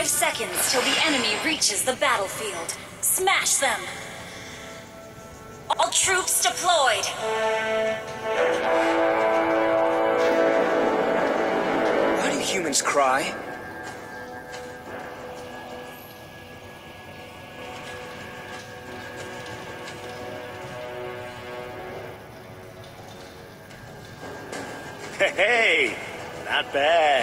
Five seconds till the enemy reaches the battlefield. Smash them! All troops deployed! Why do humans cry? Hey, not bad.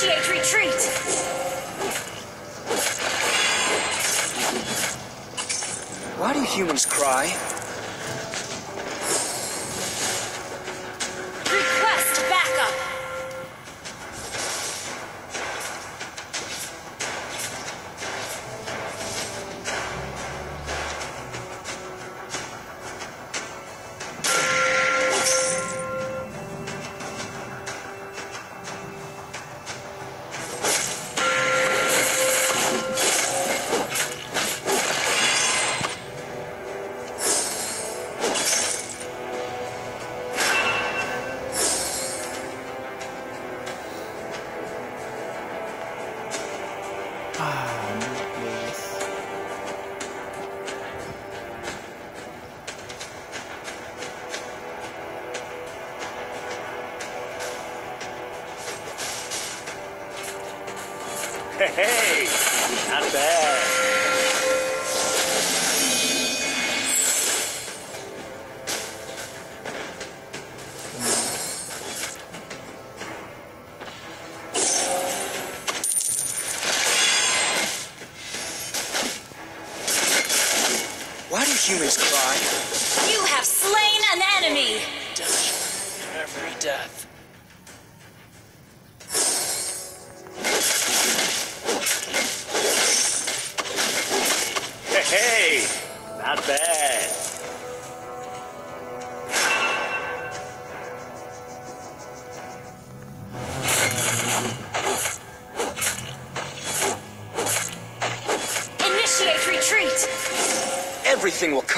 Initiate retreat! Why do humans cry? Hey, not bad.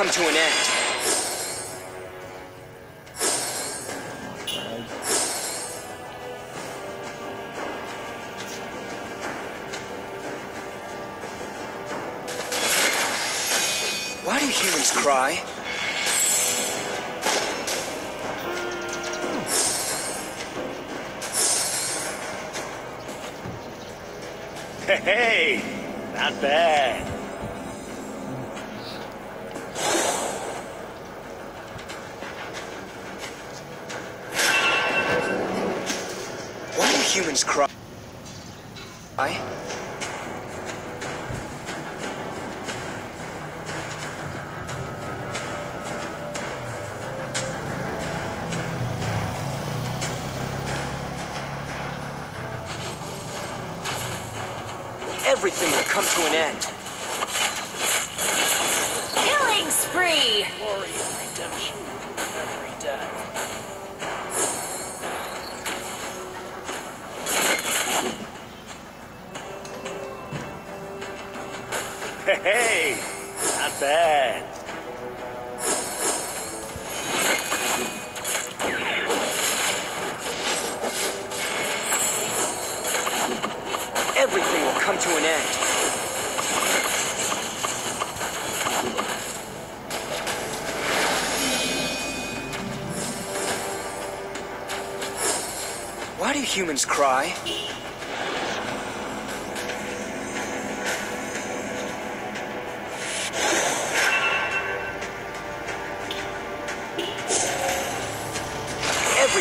Come to an end. Why do humans cry? Hey, not bad. Humans cry? Why? Everything will come to an end. Killing spree! Glory and redemption. Hey, not bad. Everything will come to an end. Why do humans cry?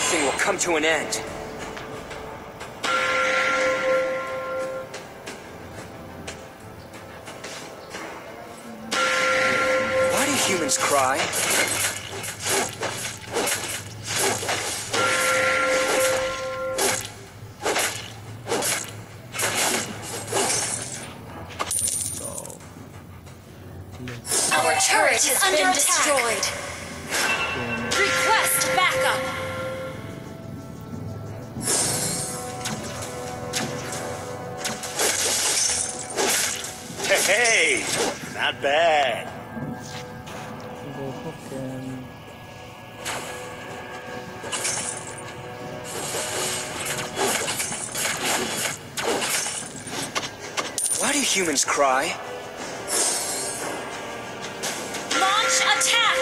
Everything will come to an end. Why do humans cry? Our turret has been destroyed. Request backup. Not bad. Why do humans cry? Launch attack!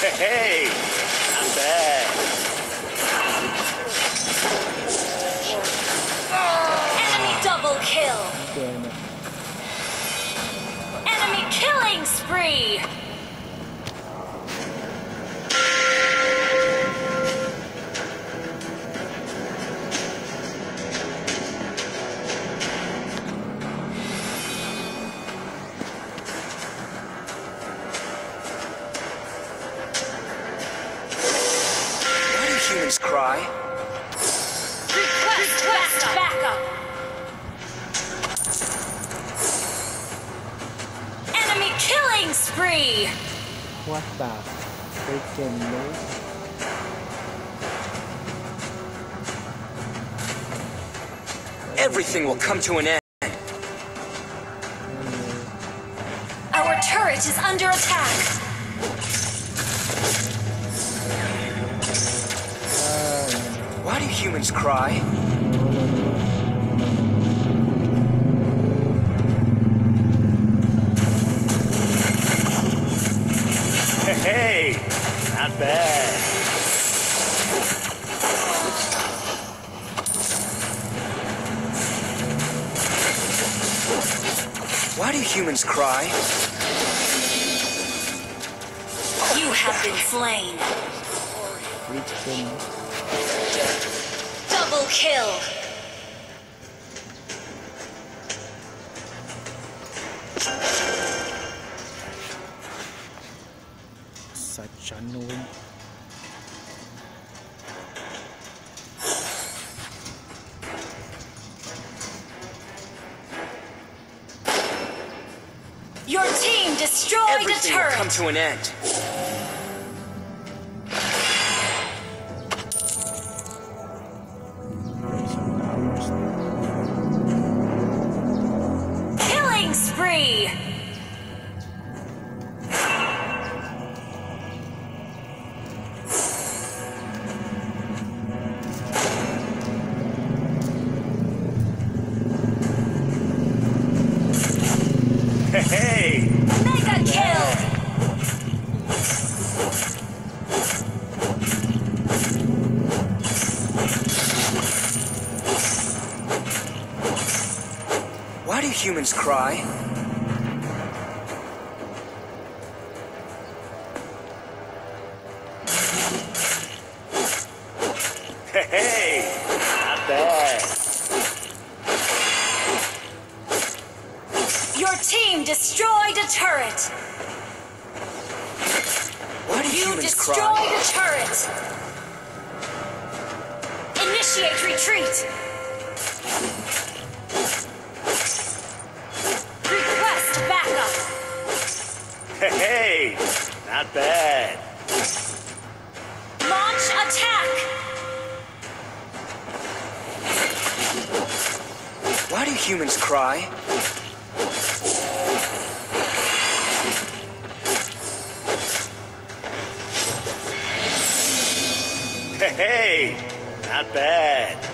Hey, hey, killing spree. Everything will come to an end. Our turret is under attack. Why do humans cry? humans cry. You have been slain. Double kill. Such annoying. Your team destroyed a Everything will come to an end. Why do cry? hey, not bad. Your team destroyed a turret. Why do You humans destroyed cry? a turret. Initiate retreat. Hey, not bad. Launch attack. Why do humans cry? Hey, not bad.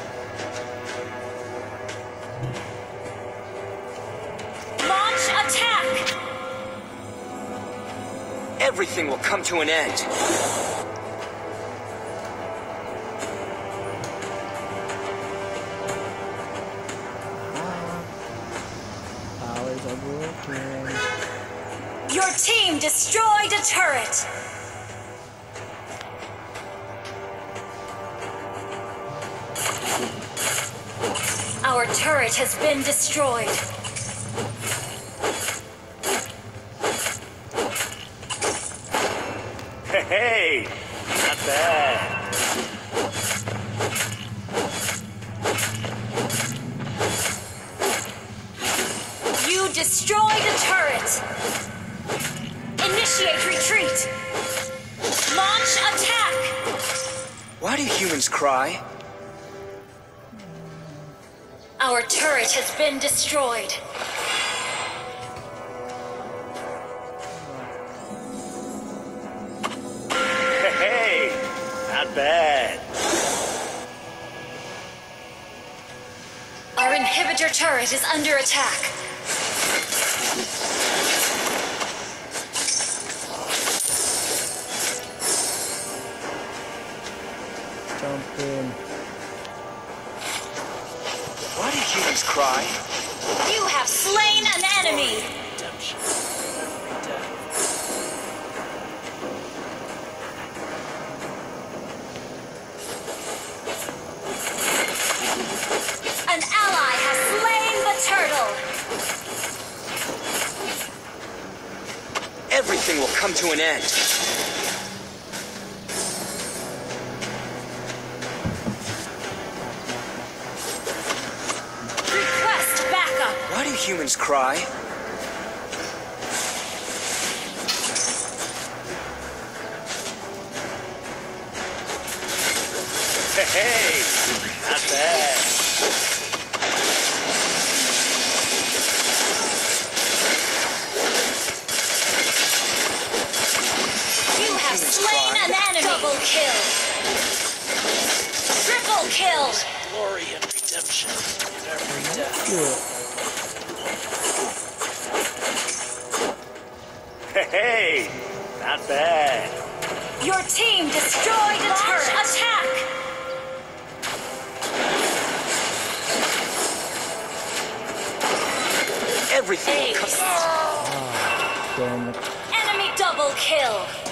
Everything will come to an end. Your team destroyed a turret. Our turret has been destroyed. Destroyed a turret. Initiate retreat. Launch attack. Why do humans cry? Our turret has been destroyed. Hey, not bad. Our inhibitor turret is under attack. Cry? You have slain an enemy. An ally has slain the turtle. Everything will come to an end. Humans cry? Hey, not bad. You have slain an enemy. Double kill. Triple kill. glory and redemption in every death. Good. Hey, not bad. Your team destroyed a turret. Attack. Everything will. Ace. Oh, damn it. Enemy double kill.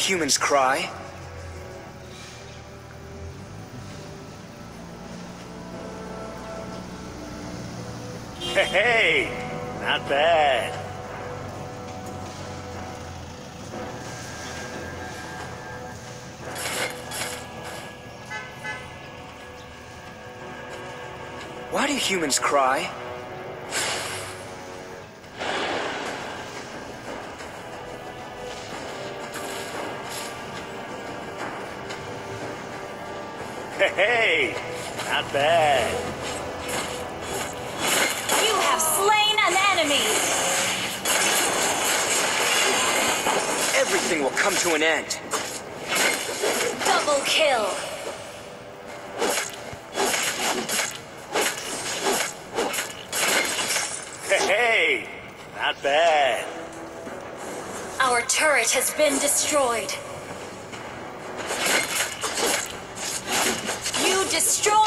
Humans cry? Hey, not bad. Why do humans cry? Not bad. You have slain an enemy. Everything will come to an end. Double kill. Hey, not bad. Our turret has been destroyed. You destroyed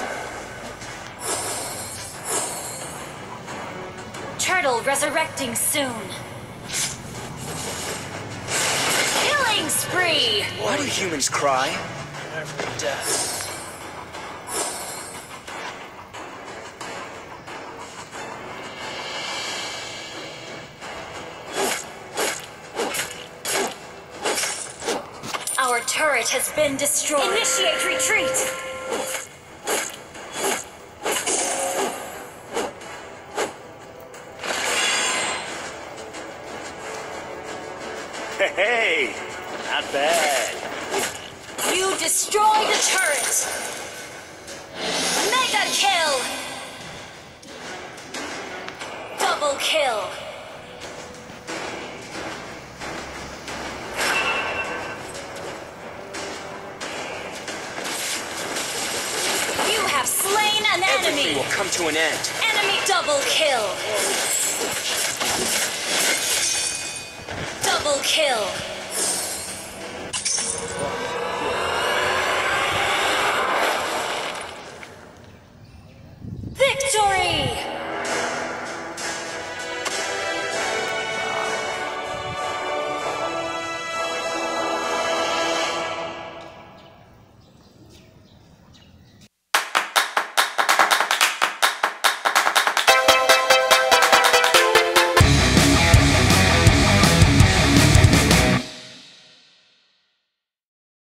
a. Turtle resurrecting soon. Killing spree. Why do humans cry? In every death. Our turret has been destroyed. Initiate retreat. Destroy the turret! Mega kill! Double kill! You have slain an Everything enemy! will come to an end. Enemy double kill! Double kill!